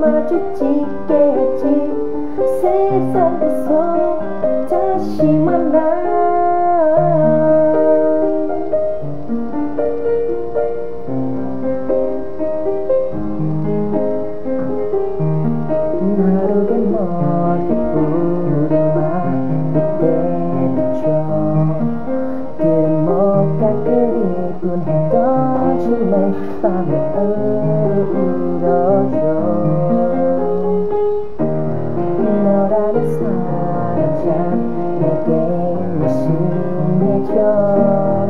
언젠가 마주치겠지. 세상에서 다시 만나. 떠지는 밤에 울어줘 무심해져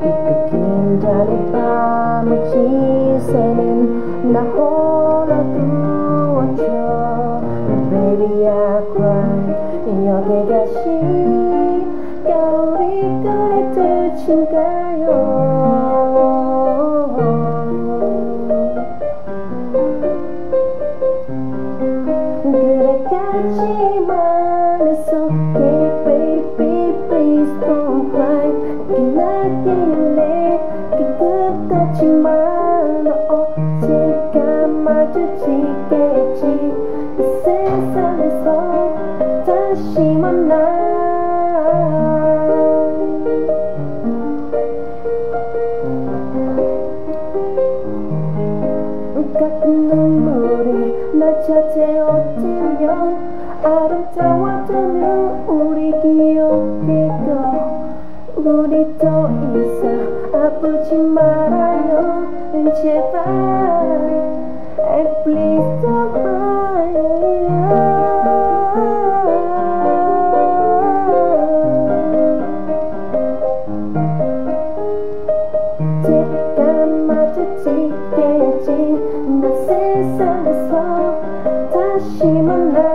이끌 긴장의 밤을 지새는 나 홀로 두어줘. Baby I cry. 여기까지 기나길래 끝까지만 언젠가 마주치겠지. 이 세상에서 다시 만나. 같은 눈물이 날 찾아 마주